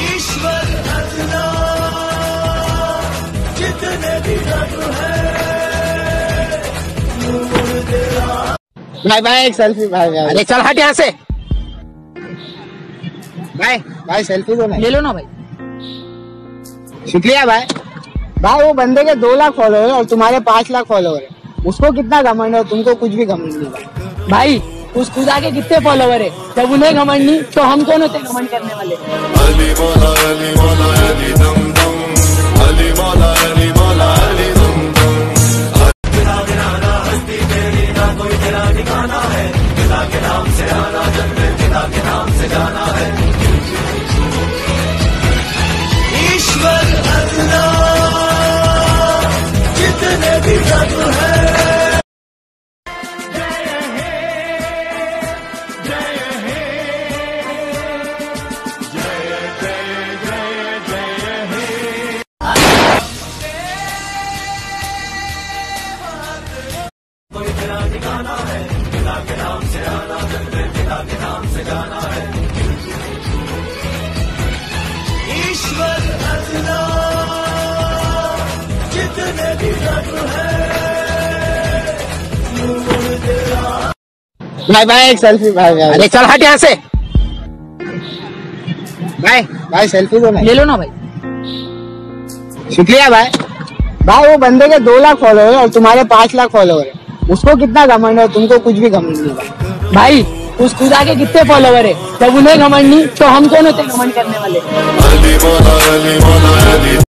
ईश्वर अल्लाह जितने भी रब है नूर तेरा भाई भाई एक सेल्फी भाई भाई। अरे चल हट यहाँ से। भाई भाई सेल्फी दो ले लो ना भाई। शुक्रिया भाई। भाई वो बंदे के दो लाख फॉलोअर और तुम्हारे पाँच लाख फॉलोअर है। उसको कितना घमंड है तुमको कुछ भी घमंड नहीं भाई भाई उस खुदा के कितने फॉलोवर है? जब उन्हें घमंड नहीं तो हम कौन होते घमंड करने वाले? Ali Mola, Ali Mola, Ali Dum Dum. Ali Mola, Ali Mola, Ali Dum Dum. ईश्वर ईश्वर अल्लाह जितने भी रब है भाई भाई एक सेल्फी भाई भाई। अरे चल हट यहाँ से। भाई भाई सेल्फी दो ना ले लो ना भाई। शुक्रिया भाई। भाई वो बंदे के दो लाख फॉलोअर है और तुम्हारे पाँच लाख फॉलोअर है। उसको कितना घमंड है? तुमको कुछ भी घमंड नहीं भाई, उस खुदा के कितने फॉलोवर है? जब उन्हें घमंड नहीं तो हम कौन होते घमंड करने वाले?